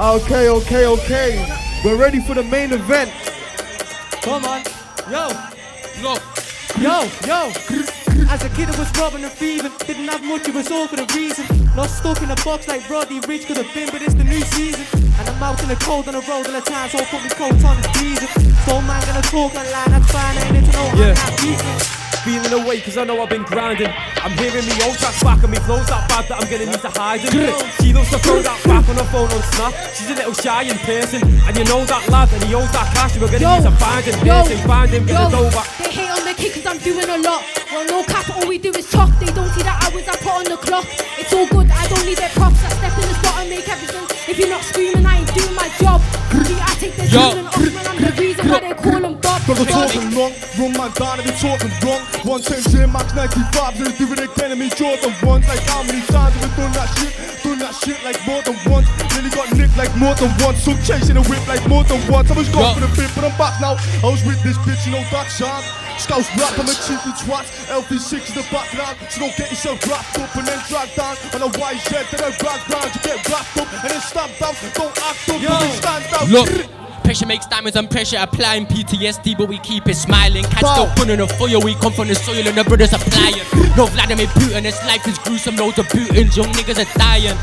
Okay, okay, okay. We're ready for the main event. Come on. Yo. Yo. Yo, yo. As a kid, I was robbing and thieving. Didn't have much, it was all for the reason. Not stuck in a box like Roddy Ricch could have been, but it's the new season. And I'm out in the cold on the road all the time, so I put me coat on the diesel. So man gonna talk online, that's fine, I ain't into no Yeah. hot beefing. Feeling away cause I know I've been grinding. I'm hearing me old tracks back and me flows that bad that I'm gonna need to hide them. She loves to throw that back on her phone on Snap. She's a little shy in person. And you know that lad and he owes that cash. We're gonna Yo, need to find him. yo, Piercing, find him, get Yo, dough they hate on the kick cause I'm doing a lot. Well, no cap, all we do is talk. They don't see the hours I put on the clock. It's all good, I don't need their props. I step in the spot and make everything. If you're not screaming, I ain't doing my job. See, I take the children off, man. I'm the reason why they call. Brother talking long, wrong man down and talking wrong. One ten J Max 95s and do it again and me Jordan ones. Like how many times have we done that shit? Done that shit like more than once. Really got nicked like more than once. So chasing a whip like more than once. I was gone for the bit, but I'm back now. I was with this bitch, you know that shot. Scouts rap, I'm a cheeky twat. LP6 is the background, so don't get yourself wrapped up and then dragged down on a white jet. Then I drag round, you get wrapped up and then stamped out. Don't act up, Yo. stand out. Look. Pressure makes diamonds and pressure applying PTSD, but we keep it smiling. Catch Bow. still putting a fire, we come from the soil and the brothers applying. No Vladimir Putin, this life is gruesome, loads of Putins, young niggas are dying.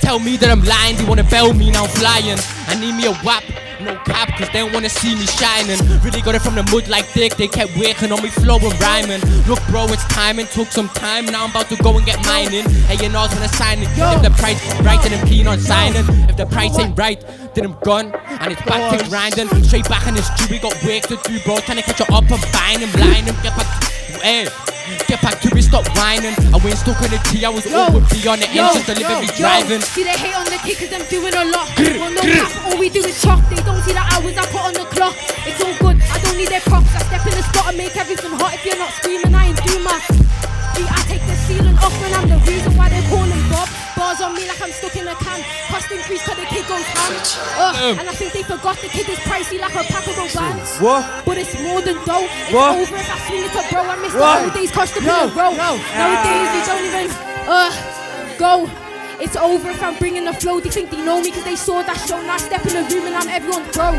Tell me that I'm lying, they wanna bail me, now I'm flying. I need me a whap, no cap, cause they don't wanna see me shining. Really got it from the mud like dick, they kept working on me flow and rhyming. Look, bro, it's timing, took some time, now I'm about to go and get mining. A&R's wanna sign it, if the price right, then I'm keen on signing. If the price ain't right, then I'm gone, and it's back to grinding. Straight back in the street, we got work to do, bro. Trying to catch you up and find him, line him, get back. Hey, get back to me, stop whining. I went stuck on the T, I was Yo, over be on the yo, engines, delivery driving. See, they hate on the kick cause I'm doing a lot. Well, no cap, all we do is chalk. They don't see the hours I put on the clock. It's all good, I don't need their props. I step in the spot and make everything hot. If you're not screaming, And I think they forgot the kid is pricey like a pack of Vans. What? But it's more than dough. It's What? over if I swing it to bro. I miss the What? old days, cost the pillow, bro. yo. Nowadays, we don't even uh go. It's over if I'm bringing the flow. They think they know me because they saw that show. Now I step in the room and I'm everyone's bro.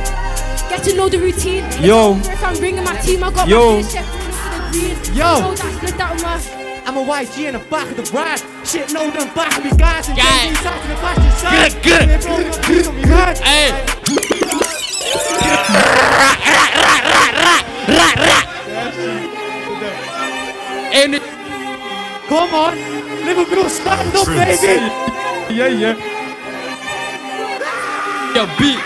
Get to know the routine. It's Yo. over if I'm bringing my team. I got Yo. my fish chef for the green. Yo. I know that split that with my. I'm a YG in the back of the ride. Shit, no, them back of me guys. And Guys. JV's out to the fashion side. Good, good. Yeah, bro, you please on me, right? Hey, and it, Come on. Liverpool, stand up, baby. Yeah, yeah. yo, beat.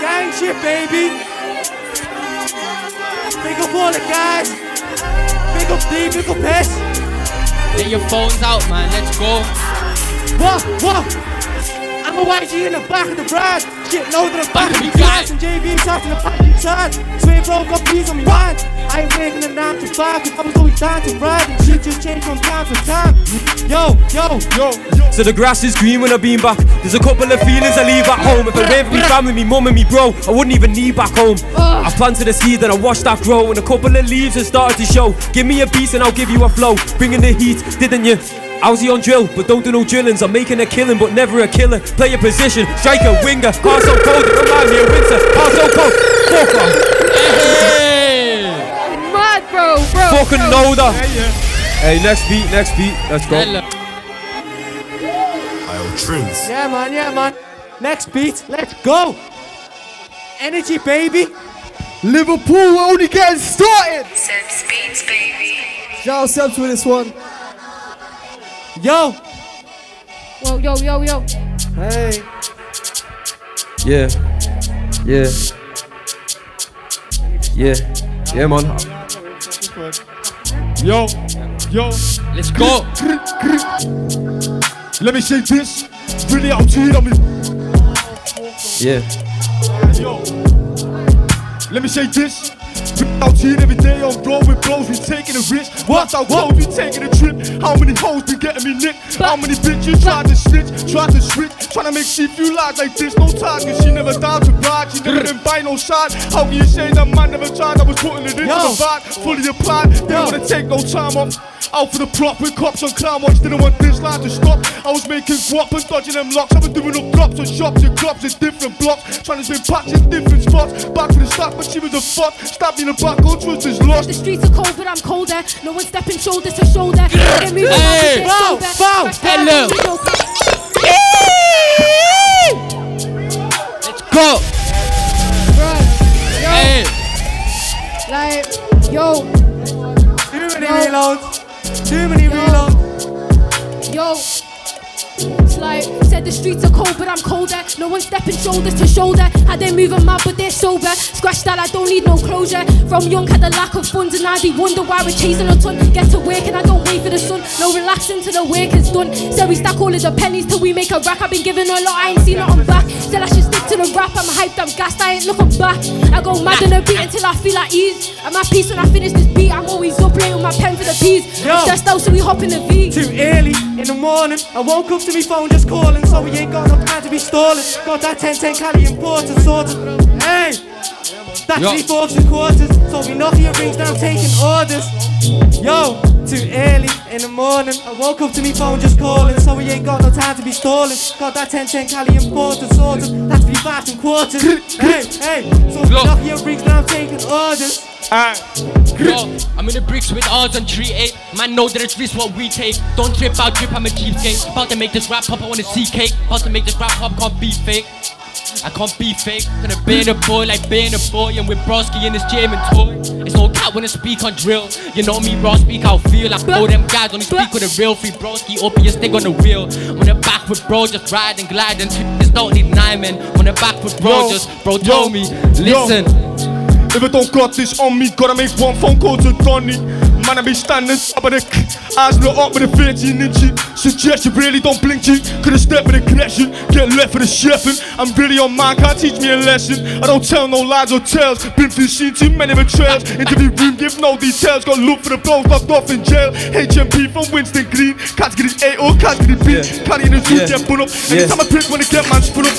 Gang shit, baby. Big up all the guys. Big up D, big up S. Get your phones out, man. Let's go. What? What? I'm a YG in the back of the ride. Shit, no, to the back of me guys. And JV out to the fucking side. Swear, bro, got peace on me mind. I ain't working a 9 to 5 cause I was always down to ride. And shit just changed from time to time. Yo, yo, yo, yo. So the grass is green when I've been back. There's a couple of feelings I leave at home. If I went for me family, me mum and me bro, I wouldn't even need back home. I planted a seed and I watched that grow, and a couple of leaves have started to show. Give me a beat and I'll give you a flow. Bringing the heat, didn't you? I was on drill, but don't do no drillings. I'm making a killing, but never a killer. Play a position, striker, winger, heart so cold, it remind me of winter. Heart so cold, fuck off. Fucking bro. know that. Hey, next beat, next beat, let's go. Hello. I'll Trims. Yeah, man, yeah, man. Next beat, let's go. Energy, baby. Liverpool, we're only getting started. Seb Speeds, baby. Shout out Sebs with this one. Yo, Whoa, yo, yo, yo. hey. Yeah, yeah, yeah, yeah, man. Yo, yo, Let's go. let me say this. Really out here on me. Yeah. Yo, let me say this. Out here every day on road with blows, we taking a risk. Watch out clothes, we taking a trip. How many hoes been getting me nicked? How many bitches tried to snitch, tried to switch, trying to make she feel lies like this. No cause she never down to ride, she never been by no side. How can you say that man never tried? I was putting it into Yo. the vibe, fully applied. They Yo. wanna take no time off. Out for the prop with cops on clown watch, didn't want this line to stop. I was making guap and dodging them locks. I've been doing up drops and shops and clubs in different blocks. Trying to spin packs in different spots. Back to the start, but she was a fuck. Stabbed me in the back, all trust is lost. The streets are cold, but I'm colder. No one stepping shoulder to shoulder. Get moving, Hey. bow, Bow, bow. Hello. Let's go. Hey. Like, yo, Too many Yo. reloads. Too many reloads. yo. It's like, said the streets are cold, but I'm colder. No one stepping shoulders to shoulder. Had them moving mad, but they're sober. Scratch that, I don't need no closure. From young, had a lack of funds, and now they wonder why we're chasing a ton. Get to work, and I don't wait for the sun. No relaxing till the work is done. So we stack all of the pennies till we make a rack. I've been giving a lot, I ain't seen nothing back. Said I should stick to the rap. I'm hyped, I'm gassed, I ain't looking back. I go mad on a beat until I feel at ease. I'm at peace when I finish this beat. I'm always up late with my pen for the peas. I'm stressed out, so we hop in the V. Too early in the morning. I woke up to me phone just calling, so we ain't got no time to be stalling. Got that 10 10 Cali important sorted. Hey, that's Yo. three fourths and quarters. So we knock your rings down, taking orders. Yo, too early in the morning. I woke up to me phone just calling, so we ain't got no time to be stalling. Got that 10 10 Cali important sorted. That's three fives and quarters. hey, hey, so we Yo. knock your rings down, taking orders. Yo, I'm in the bricks with odds on 3-8 Man know that it's risk what we take. Don't trip out, trip, I'm a cheapskate About to make this rap pop, I wanna see cake. About to make this rap pop, can't be fake I can't be fake, gonna burn a boy like being a boy And with Broski in his gym and toy. It's no cat when I speak on drill. You know me, raw speak how I feel. I know them guys only speak with the real Free Broski, your stick on the wheel On the back with bro, just ride and glide And just don't need nine men On the back with bro, Yo, just bro told me. yo. Listen. If I don't got this on me, gotta make one phone call to Donny. Man, I be standing up of the eyes lit up with a 13 inch. Suggest you really don't blink, G. Could've stepped with a connection, get left for the chefing. I'm really on mine, can't teach me a lesson. I don't tell no lies or tales. Been through seen too many betrayals. Interview room, give no details. Got to look for the blows, locked off in jail. HMP from Winson Green. Category A or category B. Yeah. Carrying the suit, Yeah. get put up. Yeah. Anytime I prick when I get man spun up.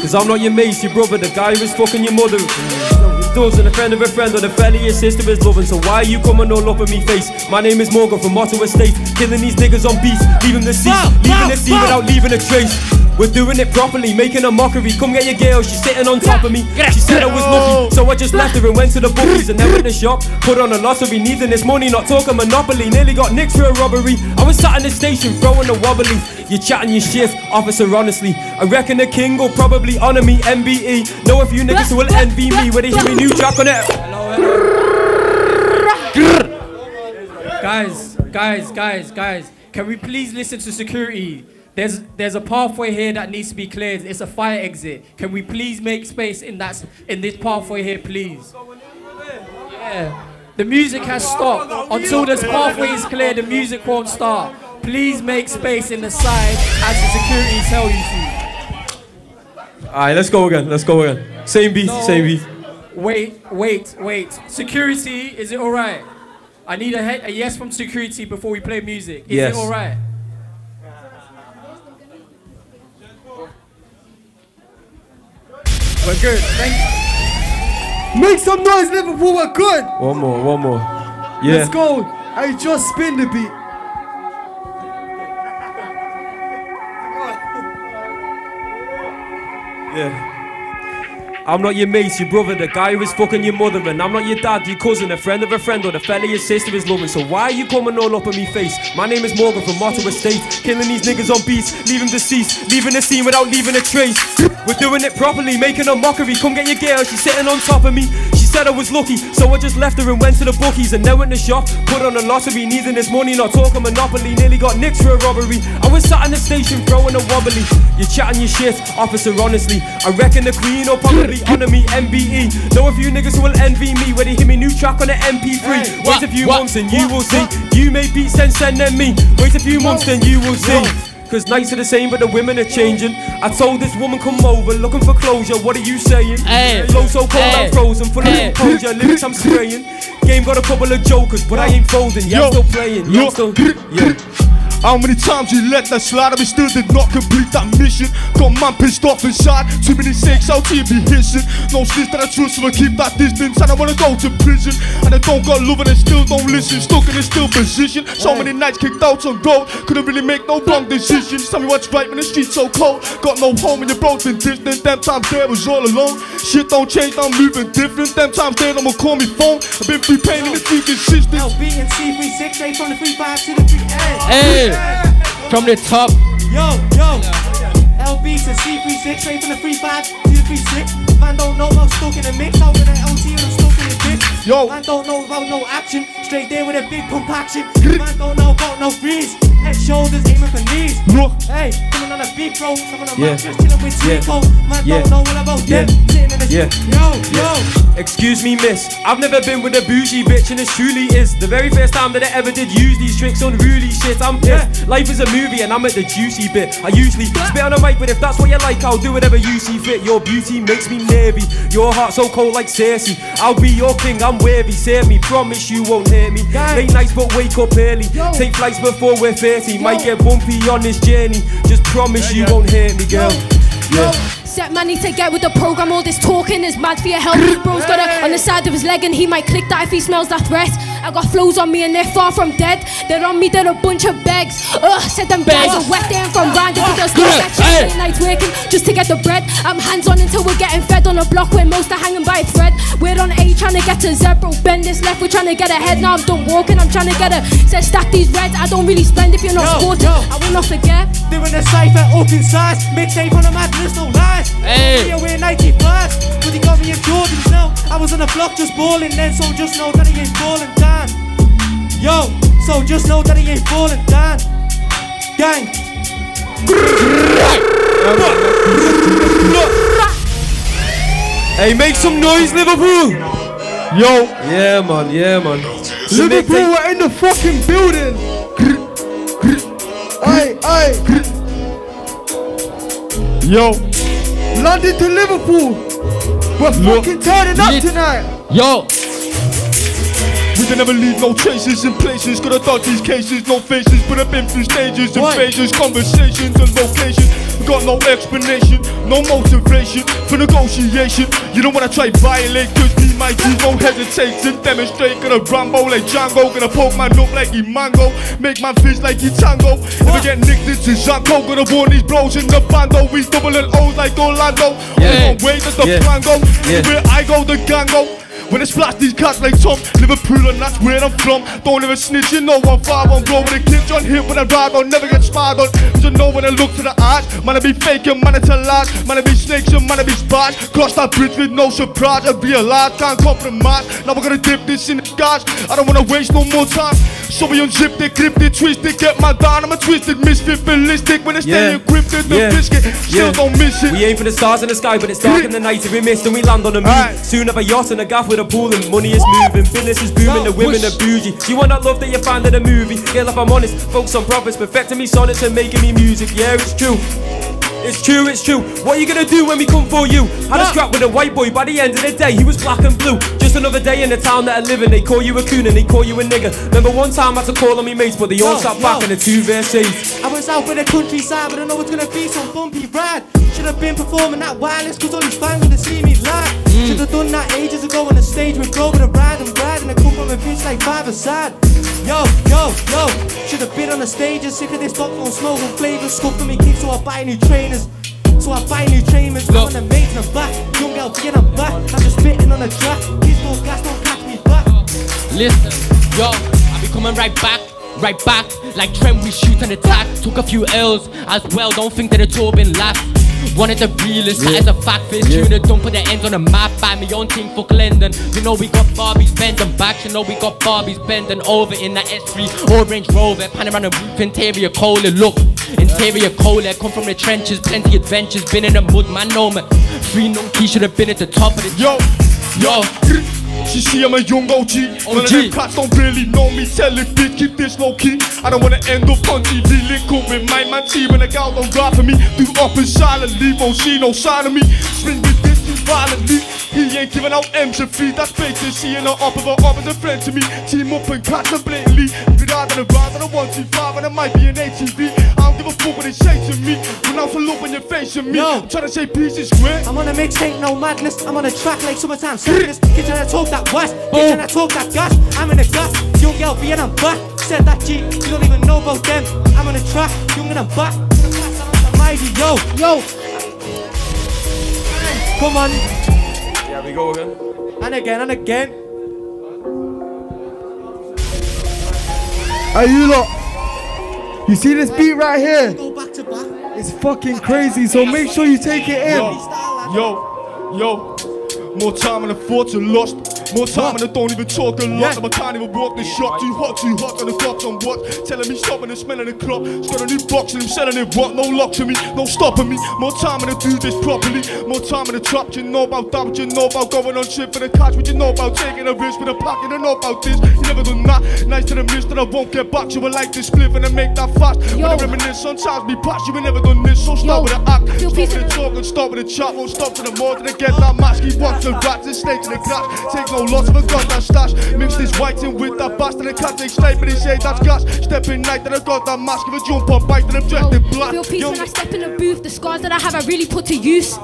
Cause I'm not your mate, your brother, the guy who's fucking your mother. Dozen, a friend of a friend, or the fella your sister is loving. So why are you coming all up in me face? My name is Morgo from Ottawa State, killing these niggas on beats, leaving the seat, leaving the scene without leaving a trace. We're doing it properly, making a mockery. Come get your girl, she's sitting on top of me. She said I was lucky, so I just left her and went to the bookies and then went to shop. Put on a lottery, needing this money, not talking monopoly. Nearly got nicked for a robbery. I was sat in the station throwing a wobbly. You're chatting your shit, officer, honestly. I reckon the king will probably honor me, MBE. Know a few niggas will envy me when they hear me new track on it. Guys, guys, guys, guys, can we please listen to security? There's there's a pathway here that needs to be cleared. It's a fire exit. Can we please make space in that in this pathway here, please? Yeah. The music has stopped. Until this pathway is clear, the music won't start. Please make space in the side as the security tell you to. Alright, let's go again. Let's go again. Same beat, No. same beat. Wait, wait, wait. Security, is it alright? I need a, he- a yes from security before we play music. Is Yes. it alright? We're good. Thank you. Make some noise, Liverpool, we're good. One more, one more. Yeah. Let's go. I just spin the beat. Yeah. I'm not your mate, your brother, the guy who is fucking your mother, and I'm not your dad, your cousin, a friend of a friend, or the fella your sister is loving. So why are you coming all up in me face? My name is Morgo from Ottawa State, killing these niggas on beats, leaving deceased, leaving the scene without leaving a trace. We're doing it properly, making a mockery. Come get your girl, she's sitting on top of me. She said I was lucky, so I just left her and went to the bookies, and then went to shop, put on a lottery, needing this money, not talking monopoly. Nearly got nicked for a robbery. I was sat in the station throwing a wobbly. You're chatting your shit, officer, honestly. I reckon the queen will probably honor me, MBE. Know a few niggas who will envy me when they hear me new track on the MP3. Wait what, a few what, months and you what, will see. what? You may beat sense and then me. Wait a few months then you will see. Cause nights are the same, but the women are changing. I told this woman come over, looking for closure. What are you saying? Hey. Flow so cold, Hey. I'm frozen, full Hey. of composure. Lyrics I'm spraying. Game got a couple of jokers, but I ain't folding. Yeah, I'm still playing. Yeah, I'm still. Yeah. How many times you let that slide and we still did not complete that mission? Got man pissed off inside, too many sakes out here be hissing. No sis that I trust, so I keep that distance. And I wanna go to prison. And I don't got love and I still don't listen. Stuck in a still position. So many nights kicked out on gold. Couldn't really make no wrong decisions. Tell me what's right when the streets so cold. Got no home and your bro's been distant. Them times there was all alone. Shit don't change, I'm moving different. Them times there, no one call me phone. I've been through pain in the few consistent. LB and C3six, from the 35 to the 3A. Hey, from the top. Yo, yo. LB to C3six, straight from the 35 to the 36. Man don't know about stuck in the mix, out with an LT and I'm stuck in the bitch. Yo. Man don't know about no action, straight there with a big pump action. Man don't know about no freeze, head, shoulders, aiming for knees. Look. Hey, on a big bro, some of the Yeah. just chilling with Yeah. Chico. Man Yeah. don't know all about Yeah. them, sitting in the Yeah. Yo, yo. Excuse me, miss. I've never been with a bougie bitch, and this truly is the very first time that I ever did use these tricks on really shit. I'm pissed. Life is a movie, and I'm at the juicy bit. I usually spit on a mic, but if that's what you like, I'll do whatever you see fit. Your beauty makes me nervy. Your heart so cold like Cersei. I'll be your king, I'm worthy. Save me, promise you won't hurt me. Gang. Late nights, but wake up early. Yo. Take flights before we're 30. Might get bumpy on this journey. Just promise you won't hurt me, girl. Yeah. Set money to get with the program. All this talking is mad for your health. Bro's got it on the side of his leg and he might click that if he smells that threat. I got flows on me and they're far from dead. They're on me, they're a bunch of bags. Ugh, said them guys are wet, they from round. If it does not get Hey. checked, late nights working just to get the bread. I'm hands on until we're getting fed on a block where most are hanging by a thread. We're on A trying to get to Z, bro. Bend this left, we're trying to get ahead. Now I'm done walking, I'm trying to get a. Said stack these reds, I don't really spend if you're not Yo, sporting. yo. I will not forget. Doing the cypher up in size, mixtape on the madness, no lies. Hey. Yeah, we're 90 plus, but he got me in Jordans now. I was on the block just balling then, so just know that he ain't falling down. Yo, so just know that he ain't falling down. Gang, Hey, make some noise, Liverpool! Yo. Yeah, man, yeah, man. Liverpool are in the fucking building. Aye, aye. Yo. London to Liverpool. We're fucking turning up tonight. Yo, Can never leave no traces in places. Gotta dodge these cases, no faces. But I've been through stages and phases, conversations and locations. Got no explanation, no motivation for negotiation. You don't wanna try violate, cause me, my G, no hesitate to demonstrate. Gonna Rambo like Django, gonna poke my up like he mango. Make my fish like he tango. If I get nicked, it's a Zanko. Gonna warn these bros in the bando. We double and O's like Orlando. Yeah. Only one way that the Yeah. plan go. Yeah. Where I go, the gang go. When I splash these cats like Tom, Liverpool and that's where I'm from. Don't ever snitch, you know I'm far on bro. When the kids on hit when I ride I'll never get spied on. You know when I look to the eyes, man I be faking, man I tell lies, man I be snakes and man I be spies. Cross that bridge with no surprise, I realize can't compromise. Now we're gonna dip this in the skies. I don't wanna waste no more time. So we unzip it, grip it, twist it, get my down. I'm a twisted misfit, ballistic. When it's Yeah. staying encrypted, the Yeah. biscuit, still Yeah. don't miss it. We aim for the stars in the sky, but it's dark in the night. If we miss, then we land on the moon. Aye. Soon have a yacht and a gaff with a pool, and money is moving. Business is booming, the women are bougie. You want that love that you find in a movie? Girl, if I'm honest, focus on profits, perfecting me sonnets and making me music. Yeah, it's true. It's true, it's true. What are you gonna do when we come for you? Had a scrap with a white boy, by the end of the day, he was black and blue. Just another day in the town that I live in. They call you a coon and they call you a nigger. Remember one time I had to call on me mates, but they all Yo, sat back in the two verse eight. I was out for the countryside, but I know it's gonna be some bumpy ride. Should have been performing that wireless, cause all these fans gonna see me live. Mm. Should have done that ages ago on the stage with Bro with a ride and ride and a come from a bitch like five aside. Yo, yo, yo, should have been on the stage and sick of this box on smoke and flavors. Scoop for me kicks, so I buy new trainers. So I buy new trainers, I'm Look. on the maintenance back. Young girl, get I'm back. I'm just spitting on the track. Kids don't gas, don't catch me back. listen, yo, I be coming right back, right back. Like Trent, we shoot and attack. Took a few L's as well, don't think that it's all been last. One of the realest, that is a fact. First Yeah. tune, don't put the ends on the map. Buy me own team fuck London. You know we got Barbies bending back. You know we got Barbies bending over in that S3 Orange Rover. Panning around the roof, interior cola. Look, interior cola. Come from the trenches, plenty adventures. Been in the mud, man, know me. Free no key should have been at the top of the Yo, Yo, She see I'm a young OG. None of them cats don't really know me. Tell it, bitch, keep this low key. I don't wanna end up on TV. Up with my man T when a gal don't rap for me. Do up and silently, won't see no sign of me. Spring with violently. He ain't giving out M's and feed. That's basic. Seeing her up of her up as a friend to me. Team up and catch them blatantly. If it rather than rather than one, two, five, and it might be an ATV. I don't give a fuck what say to me. When I'm for look when you're facing me. I'm trying to say peace is great. I'm on a mixtape, no madness. I'm on a track like summertime sadness. Get trying to talk that west, get oh. trying to talk that gas. I'm in the gas, young girl, be and I'm back. Said that G, you don't even know about them. I'm on the track, young and I'm back. Mighty, yo, yo. Come on, Yeah, we go again. and again, and again. Hey, you lot. You see this beat right here? Go back to back. It's fucking crazy, so make sure you take it in. Yo, yo, more time and a fortune lost. More time and I don't even talk a lot. Yeah. I can't even walk the shot. Too hot, too hot, and the cops on what? Telling me stop and smelling the clock. Got a new box and I'm selling it what? No lock to me, no stopping me. More time and I do this properly. More time and the trap. You know about that, but you know about going on shit for the cash. What you know about taking a risk with a pack. You don't know about this. You never done that. Nice to the miss that I won't get back. You will like this split and I make that fast. When I Yo. reminisce, sometimes me past. You ain't never done this, so stop Yo. with the act. Stop with the talk and stop with the chat. Won't stop to the more than I get that mask. He wants the rats and snakes in the grass. Take no loss if I got that stash. Mix this white in with that bastard. I can't take snipe, but they say that's gas. Step in night, then I got that mask. If I jump on bite, dressed in black. Feel peace Yo, when I step in the booth. The scars that I have, I really put to use.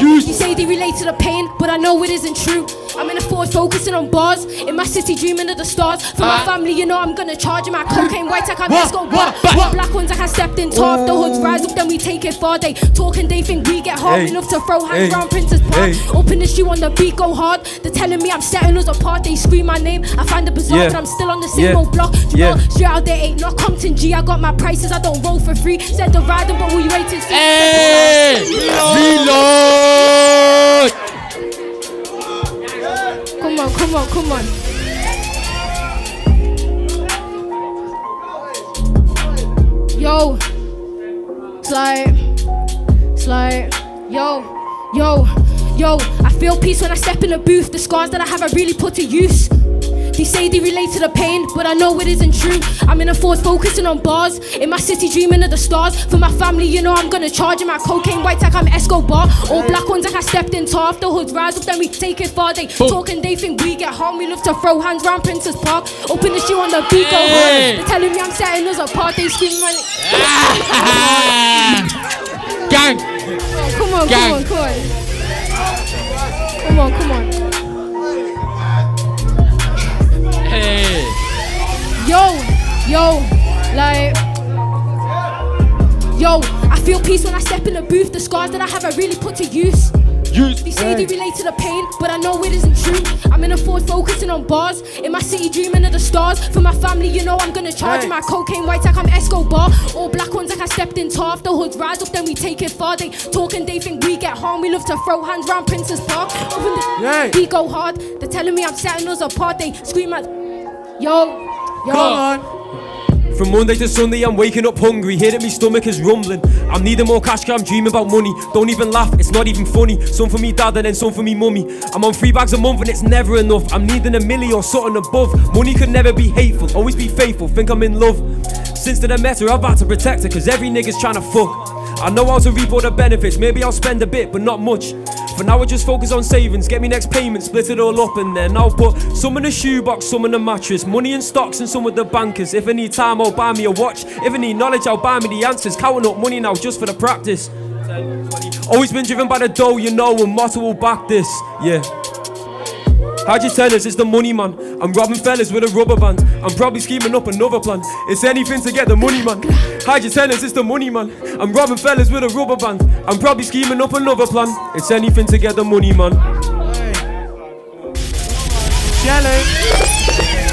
Use. You say they relate to the pain, but I know it isn't true. I'm in a force focusing on bars. In my city, dreaming of the stars. For my ah. family, you know I'm gonna charge. My cocaine white, I can't go. Black ones, I can step in top. The hoods rise up, then we take it far. They talking, they think we get hard Hey. enough to throw hands Hey. round Princes Park. Hey. Open the shoe on the beat, go hard. They're telling me I'm setting us apart. They scream my name. I find it bizarre, Yeah. but I'm still on the same Yeah. old block. Do you Yeah. know, straight out there ain't no Compton G. I got my prices, I don't roll for free. Said the riding, but we waiting for. Hey! Reload! Come on, come on, come on. Yo, it's like, it's like, yo, yo, yo. I feel peace when I step in the booth. The scars that I have, I really put to use. They say they relate to the pain, but I know it isn't true. I'm in a force focusing on bars. In my city, dreaming of the stars. For my family, you know I'm gonna charge 'em. My cocaine white like I'm Escobar. All black ones like I stepped in tough. The hoods rise up, then we take it far. They talking, they think we get harm. We love to throw hands round Princes Park. Open the shoe on the beat, go hard. They're telling me I'm setting us apart. They scream like, ah. Gang! come on, come on, come on. Come on, come on. Hey! Yo, yo, like. Yo, I feel peace when I step in the booth. The scars that I have, I really put to use. They say they relate to the pain, but I know it isn't true. I'm in a force focusing on bars. In my city, dreaming of the stars. For my family, you know I'm gonna charge. My cocaine white like I'm Escobar. All black ones like I stepped in tough. The hoods rise up, then we take it far. They talking, they think we get harm. We love to throw hands round Princes Park. Open the Yeah. we go hard. They're telling me I'm setting us apart. They scream at, yo, yo. Come on. From Monday to Sunday, I'm waking up hungry. Hear that my stomach is rumbling. I'm needing more cash, cause I'm dreaming about money. Don't even laugh, it's not even funny. Some for me dad and then some for me mummy. I'm on three bags a month and it's never enough. I'm needing a milli or something above. Money could never be hateful, always be faithful. Think I'm in love. Since that I met her, I've had to protect her, cause every nigga's trying to fuck. I know how to reap all the benefits, maybe I'll spend a bit, but not much. For now, I just focus on savings, get me next payment, split it all up, and then I'll put some in the shoebox, some in the mattress, money in stocks, and some with the bankers. If I need time, I'll buy me a watch. If I need knowledge, I'll buy me the answers. Counting up money now just for the practice. Always been driven by the dough, you know, and motto will back this. Yeah. How'd you tell us it's the money man? I'm robbing fellas with a rubber band. I'm probably scheming up another plan. It's anything to get the money man. How'd you tell us it's the money man? I'm robbing fellas with a rubber band. I'm probably scheming up another plan. It's anything to get the money man. Jelly.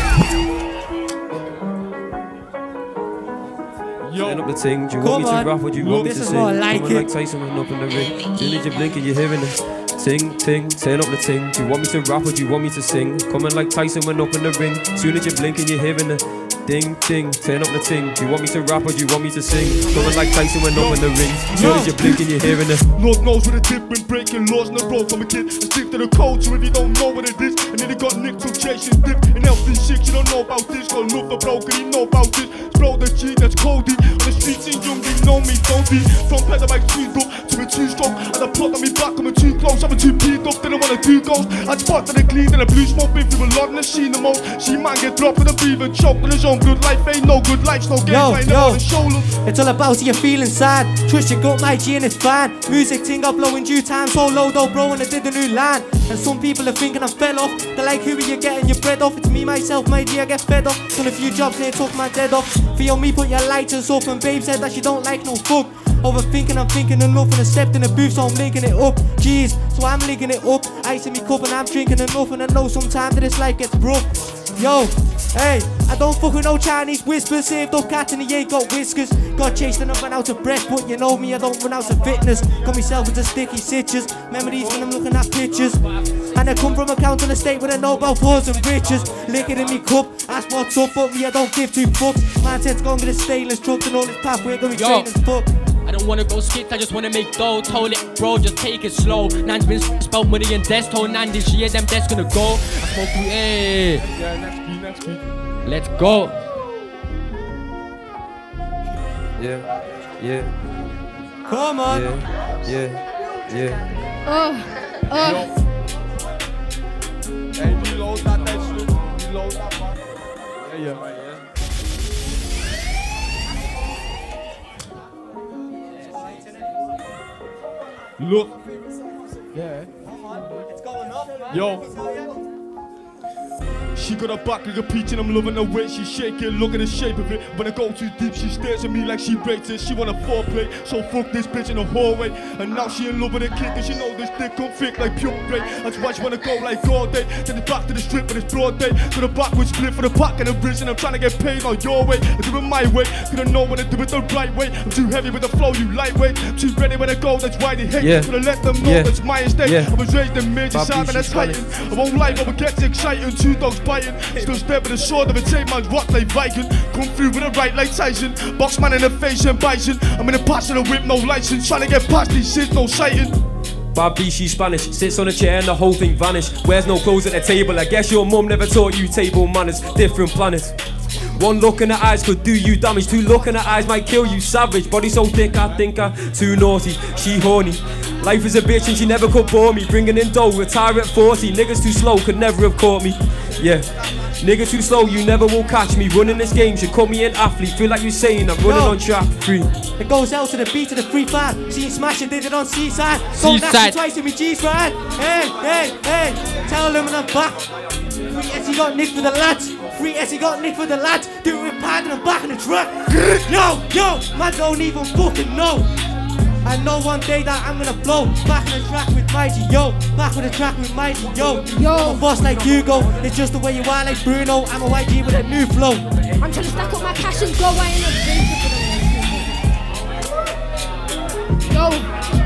Turn up the ting. Do you Come want me on. to rap or do you want me This to is sing? more like Coming it. like Tyson when up in the ring. As you blink and you're hearing it. Ting, ting, turn up the ting. Do you want me to rap or do you want me to sing? Coming like Tyson when up in the ring. Soon as you blink and you're hearing it. Ding, ding, turn up the ting. Do you want me to rap or do you want me to sing? Coming like Tyson when up in the ring. Soon as you're blinking, you're hearing it. Lord knows what a different breaking laws in the road from a kid. I stick to the culture if you don't know what it is. And then they got nicked from chasing dip and healthy shit. You don't know about this. Got look for bro, cause he know about this. Bro, the G that's Cody. On the streets in young, they know me, don't be. From pedal bike two up to a two stroke. And the plot on me back, I'm a too close. I'm a too peed up, didn't wanna do goals. I spot to the clean and the blue smoke. Been through a lot and I seen the most. She might get dropped with a breather, choke on his own good life. Ain't no good life, no game. Yo, yo. now on the shoulder. It's all about see you feeling sad. Twist your gut, my G, and it's fine. Music ting up low in due time, so low though, bro, and I did a new line. And some people are thinking I fell off. They're like, who are you getting your bread off? It's me, myself, my G, I get fed up. Done a few jobs, ain't took my dead off. Feel me, put your lighters up, and babe said that she don't like no fuck. Overthinking, I'm thinking enough, and I stepped in the booth, so I'm linking it up. Jeez, so I'm linking it up. Ice in me cup, and I'm drinking enough, and I know sometimes that this life gets rough. Yo, hey, I don't fuck with no Chinese whispers. Saved up cat and he ain't got whiskers. Got chased and I run out of breath, but you know me, I don't run out of fitness. Got myself into sticky stitches. Memories when I'm looking at pictures. And I come from a council estate where I know about wars and riches. Lick it in me cup, ask what's up, but me, I don't give two fucks. Mindset's gone with a stainless truck and all this pathway going to be trained as fuck. I don't wanna go skit, I just wanna make dough. Told it, bro, just take it slow. Nan's been spelled money and desk. Told Nan this year, them desk gonna go. I smoke you, hey. Yeah, next beat, next beat. Let's go. Yeah, yeah, Come on. yeah, yeah, yeah. Oh, oh. Hey, reload that next shit. Reload that part. Yeah, yeah. Look. Yeah. Yo. She got her back like a peach and I'm loving the way she shake it. Look at the shape of it. When I go too deep, she stares at me like she rates it. She wanna foreplay, so fuck this bitch in the hallway. And now she in love with a kid and she know this dick come thick like pure break. That's why she wanna go like all day. Then it's back to the strip and it's broad day. To the backwards split for the pack and the wrist and I'm trying to get paid on your way. I do it my way, cause I know when I do it the right way. I'm too heavy with the flow, you lightweight. Too ready when I go, that's why they hate. Yeah. Gonna let them know Yeah. that's my estate. Yeah. I was raised in major Bad sound and bitch, that's she's I won't lie, but it gets exciting. Two dogs biting. Still step with a sword of a tape man's rock like Viking. Come through with a right like Tyson. Box man in the face and bison. I'm in a passion of whip, no license. Trying to get past these shit, no sighting. Bad B, she's Spanish. Sits on a chair and the whole thing vanished. Wears no clothes at the table. I guess your mum never taught you table manners. Different planets. One look in her eyes could do you damage. Two look in her eyes might kill you. Savage. Body so thick, I think I too naughty. She horny. Life is a bitch and she never could bore me. Bringing in dough, retire at 40. Niggas too slow could never have caught me. Yeah. Nigga too slow, you never will catch me. Running this game should call me an athlete. Feel like you're saying I'm running Yo. on track three. It goes out to the beat of the free five. See smash it, did it on seaside. So Seaside. nasty twice in me G's right. Hey, hey, hey. Tell them when I'm back. Free S, he got Nick for the lads. Free S, he got Nick for the lads. Do it with pad and I'm back in the truck. Yo, yo, man don't even fucking know. I know one day that I'm gonna blow Back on the track with Mighty, yo Back on the track with Mighty, yo Yo. I'm a boss like Hugo It's just the way you are like Bruno I'm a YG with a new flow I'm trying to stack up my cash and go. I ain't a. Yo.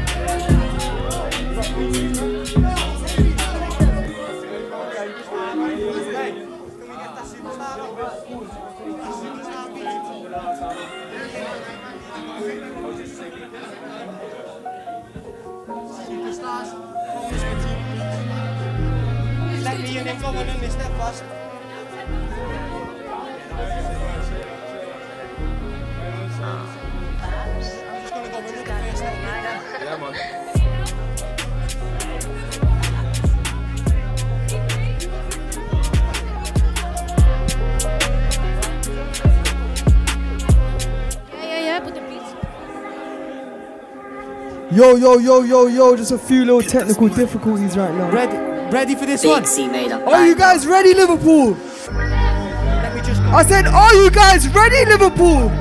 Yo, yo, yo, yo, yo, just a few little technical difficulties right now. Ready, ready for this one? Big C made up. Are you guys ready, Liverpool? Let me just go I said, are you guys ready, Liverpool?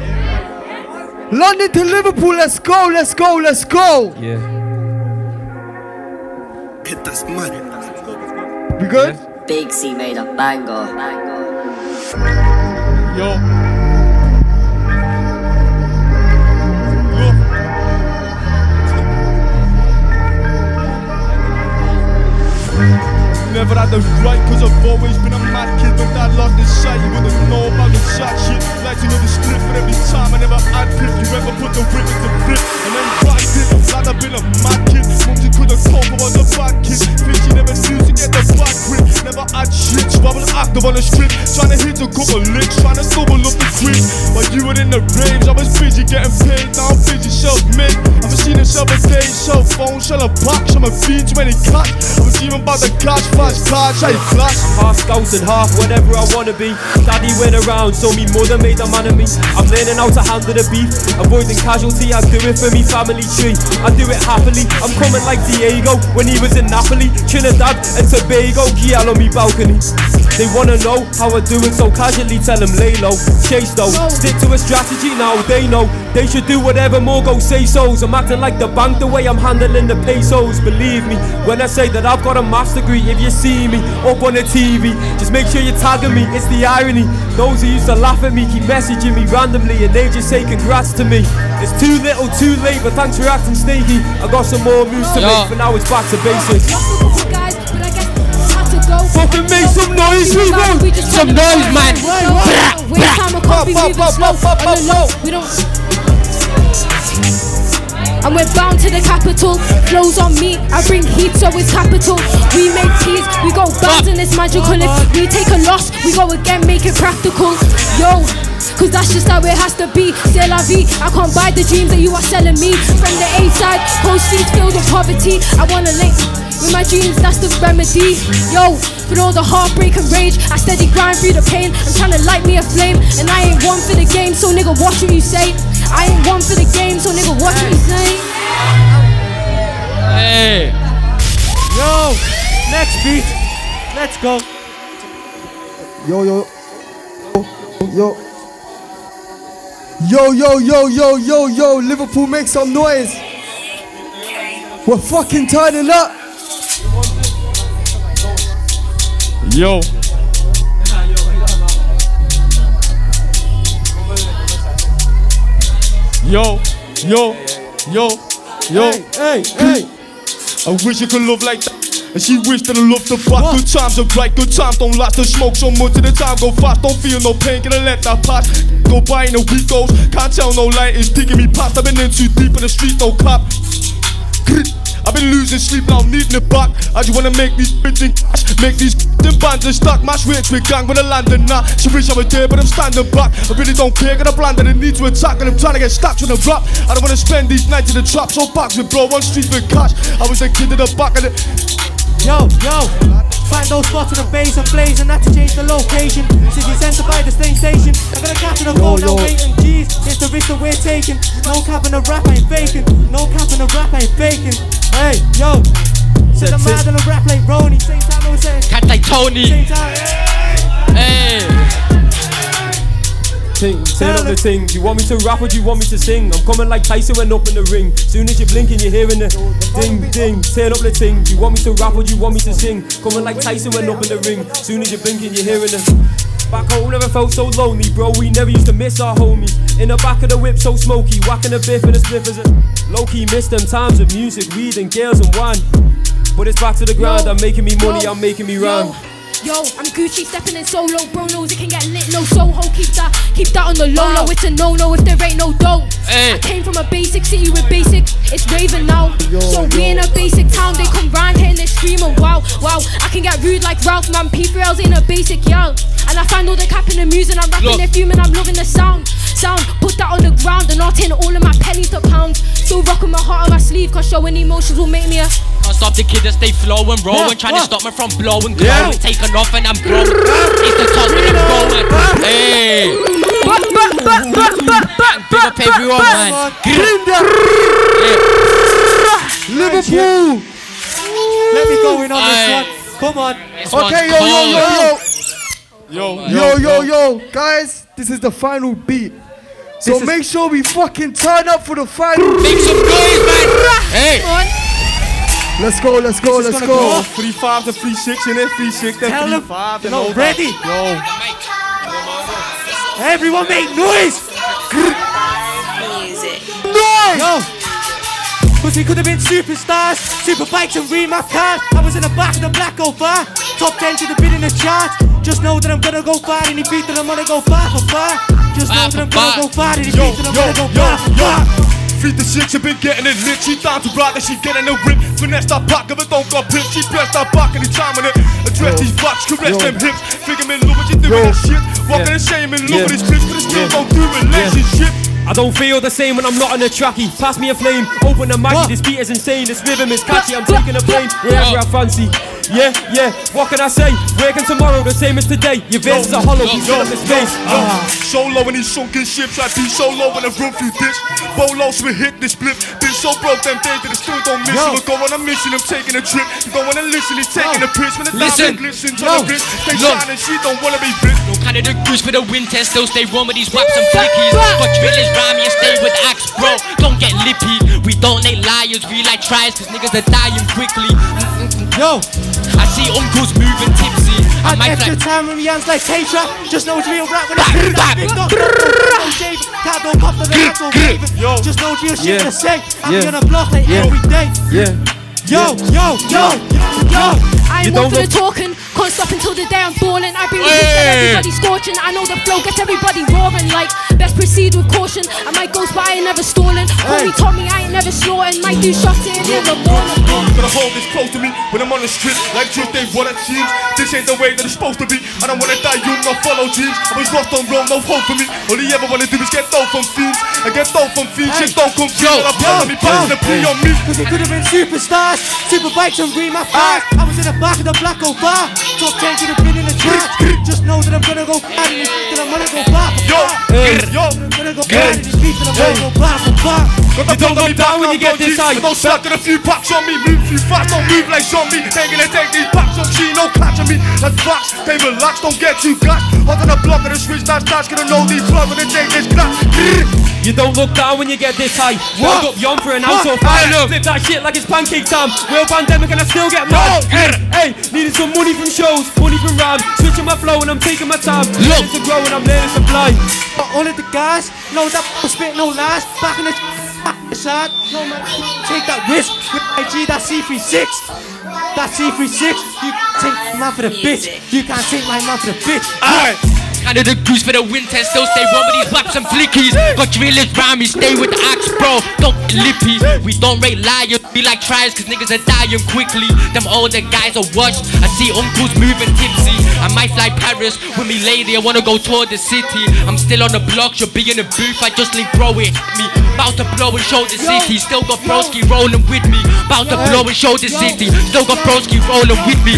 London to Liverpool, let's go, let's go, let's go. Yeah. That's money. We good? Big C made up. Bango. Oh. Oh. Yo. Never had the right, cause I've always been a mad kid, but that I lost this shot, you wouldn't know about the shot shit. Like to know the strip, but every time I never had grip. You ever put the whip into flip and then rocked it. Like I've been a mad kid. Mumsy couldn't cope, I was a bad kid. Bitch, you never knew to get the back grip. Never had shit, trouble active on the strip. Trying to hit a couple licks, trying to double up the grip. But you were in the range, I was busy getting paid. Now I'm busy self-made. I've seen a seven days, cell phone, shell a box, I'm a feed too many cuts. I was even about to catch fast cards, I flash. Half scouts and half whatever I wanna be. Daddy went around, so me mother made a man of me. I'm learning how to handle the beef, avoiding casualty. I do it for me family tree. I do it happily. I'm coming like Diego when he was in Napoli, Trinidad and Tobago. Gial on me balcony. They wanna know how I do it, so casually tell them lay low. Chase though, stick to a strategy now. They know they should do whatever Morgo say so's. I'm acting like the bank the way I'm handling the pesos. Believe me when I say that I've got a master degree. If you see me up on the TV, just make sure you're tagging me. It's the irony. Those who used to laugh at me keep messaging me randomly, and they just say congrats to me. It's too little, too late, but thanks for acting sneaky. I got some more moves to Yeah. make, but now it's back to basics. Fucking make some noise, We got- Some noise, man. We don't. And we're bound to the capital. Flows on me, I bring heat, so it's capital. We make teas, we go bounds and it's magical. If we take a loss, we go again, make it practical. Yo. Cause that's just how it has to be. C'est la vie. I can't buy the dreams that you are selling me. From the A side, coast streets filled with poverty. I wanna link with my dreams, that's the remedy. Yo, for all the heartbreak and rage, I steady grind through the pain. I'm trying to light me a flame, and I ain't one for the game, so nigga, watch what you say. I ain't one for the game, so nigga, watch what you say. Hey. Yo, next beat. Let's go. Yo, yo. Yo. Yo, yo, yo, yo, yo, yo. Liverpool, make some noise. We're fucking turning up. Yo. Yo, yo, yo, yo. Hey, hey. I wish you could love like that. And she wish that I loved the back. Good times are right, good times don't last. The smoke so much of the time go fast. Don't feel no pain, gonna let that pass. Go by in a week goes. Can't tell no light is digging me past. I've been in too deep in the street, no cop. I've been losing sleep now, needing it back. I just wanna make these bitches cash, make these them bands and stuck. Mash with with gang with a landing now. She wish I was there, but I'm standing back. I really don't care, got a plan that I need to attack, and I'm trying to get stacked with a rap. I don't wanna spend these nights in the trap, so bags with bro, one street with cash. I was a kid in the back of the. Yo, yo. Find those spots in the base and blaze and not to change the location. City centre by the same station. I'm gonna catch the phone, yo. now waiting. G's, it's the risk that we're taking. No cap in the rap, I ain't faking. No cap in the rap, I ain't faking. Hey, yo. Said I'm mad in the rap like Ronnie. Same time I was saying. Cat like Tony. Same time. Hey. Ting, turn up the ting. Do you want me to rap or do you want me to sing? I'm coming like Tyson when up in the ring. Soon as you're blinking, you're hearing the ding ding. Turn up the ting. Do you want me to rap or do you want me to sing? Coming like Tyson when up in the ring. Soon as you're blinking, you're hearing the. Back home never felt so lonely, bro. We never used to miss our homies. In the back of the whip, so smoky. Whacking a biff and a spliff as a low key miss them times of music, weed and girls and wine. But it's back to the grind. I'm making me money. I'm making me rhyme. Yo, yo, I'm Gucci stepping in solo, bro knows it can get lit, no Soho, keep that, keep that on the low low, it's a no no if there ain't no dough. Hey. I came from a basic city with basic, it's raving now. so we in a basic town, they come round here and they screaming, wow, wow. I can get rude like Ralph, man, P3Lz in a basic yell. And I find all the cap in the music, I'm rapping, Look. they're fuming, I'm loving the sound. Sound, put that on the ground and I'll turn all of my pennies to pounds. Still rocking my heart on my sleeve, cause showing emotions will make me a Can't stop the kid to stay flowing, rolling, trying to stop me from blowing, glowing, taking off and I'm growing. It's the top and I'm going. Hey. Big up everyone, man. Liverpool. Let me go in on this one. Come on. This Okay, yo, yo, yo, yo. Yo, Yo, yo, yo. Guys, this is the final beat. So This make sure we fucking turn up for the final. Make some noise, man. Hey. Let's go, let's go, This let's go. go. Three five to three six in it, three six then Tell three them. five. then No, ready. Yo, Everyone make noise. Music. Yo. Cause we could have been superstars, super bikes and remap cars. I was in the back of the black over. Top 10 to the bid in the chart. Just know that I'm gonna go far in the beat that I'm gonna go far for far. Just know that I'm gonna go far in the Yo, beat that I'm gonna go yo, far for yo. far. Feed the shit, she been getting it lit. She down to ride, she getting it whip. Finesse that pocket, but don't got pimp. She press that back and time on it. Address these box, caress them hips. Figure me, look what you doing that shit. Walking Yeah. in shame and look Yeah. at this bitch, but it's still Yeah. don't do relationship. I don't feel the same when I'm not on the tracky. Pass me a flame, open the mic. This beat is insane, this rhythm is catchy. I'm taking a plane wherever I fancy. Yeah, yeah, what can I say? Working tomorrow the same as today. Your verses are hollow, you fill up the space. Yo, ah. so low in these sunken ships, I be so low in the room through this. Bolos we hit this blip. Been so broke them days that it still don't miss Yo. you. We go on a mission, I'm taking a trip. You don't wanna listen, he's taking a piss. When the Listen. diamond glisten to Yo. the wrist. Stay Yo. shining, she don't wanna be bit. No kind of the goose for the winter, still stay warm with these waps and flickies. Got drillers round me and stay with axe, bro. Don't get lippy. We don't like liars, we like tries, cause niggas are dying quickly. Yo, I see uncles moving tipsy. I and might extra like. time when we hands like Keisha. Just know it's real rap when it's Bang, real rap. bang. Big dog, don't shave, cat don't pop the cat don't wave it. Yo. Just know it's real shit Yeah. to say. I'm Yeah. gonna block like Yeah. every day. Yeah. Yo, yo, yo, yo. I You ain't one don't for the talking, can't stop until the day I'm falling. I bring the Hey. heat, get everybody scorching. I know the flow gets everybody roaring. Like, best proceed with caution. I might go but I ain't never stalling. Homie told me I ain't never snorting. Might do shots here in the morning. Gonna hold this close to me when I'm on the street. Like truth, they wanna change. This ain't the way that it's supposed to be. I don't wanna die, you not follow dreams. I was lost on wrong, no hope for me. All you ever wanna do is get dough from fiends. I get dough from fiends, shit don't come free. Yo, And I plan me, passing the P on me. Cause it could have been superstars, super bikes and read my fast. I was in the back of the black old bar. Top 10 could have been in the chart. Just know that I'm gonna go far in this that I'm gonna go far Yo, far. yo. I'm gonna go far in this beat that I'm gonna go far for far. The You don't on me down when you get on this high. Don't slack, got a few packs on me. Move too fast, don't move like zombie. They gonna take these packs on G, no catching me. Like fox, they relax, don't get too gas. Hot on the block of the switch, that's that's gonna know these when they take this. You don't look down when you get this high. Walk up yon for an ounce of fire. Flip that shit like it's pancake time. Real pandemic and I still get mad. Hey, hey, needed some money from shows, money from rhymes. Switching my flow and I'm taking my time. Learning to grow and I'm learning to fly. But all of the guys, no that spit, no lies. Back in the back in the side, no man, take that risk with IG, that C3six. That C3six, you take my man for the bitch. You can't take my man for the bitch. Alright. Kind of the goose for the winter, still stay warm with these waps and flickies. Got drillers round me, stay with the axe, bro. Don't get lippy. We don't rate liars, be like tries, cause niggas are dying quickly. Them older guys are washed. I see uncles moving tipsy. I might fly Paris with me lady, I wanna go tour the city. I'm still on the block, you'll be in the booth. I just link bro it me. bout to blow and show the city. Still got broski rolling with me. Bout to blow and show the city. Still got broski rolling with me.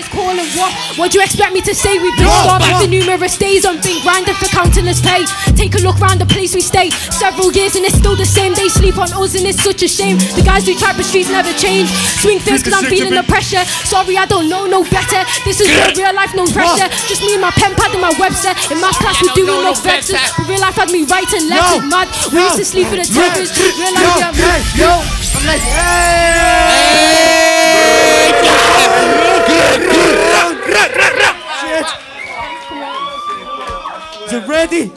Still good if the money is calling. What? What do you expect me to say? We've been Yo, starving for numerous days on being grinding for countless us pay. Take a look round the place we stay. Several years and it's still the same. They sleep on us and it's such a shame. The guys who trap the streets never change. Swing things cause I'm feeling the pressure. Sorry, I don't know no better. This is real, real life, no pressure. Just me and my pen pad and my website. In my class, we Yeah, no, doing no, no no vexes. But real life had me writing letters, mad. We used to sleep in the tickers. Real life, yeah, Yo, man. yo, I'm like, Shit. It ready?